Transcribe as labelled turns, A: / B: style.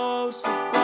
A: Close. surprised.